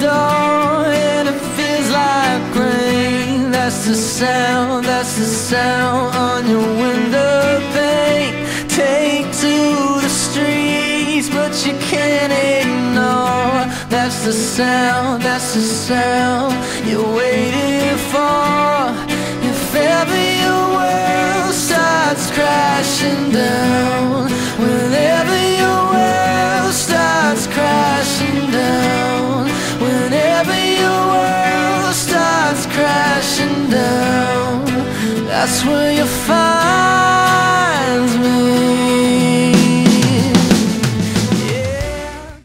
door and it feels like rain. That's the sound, that's the sound on your window pane. Take to the streets, but you can't ignore. That's the sound, that's the sound you're waiting That's where you find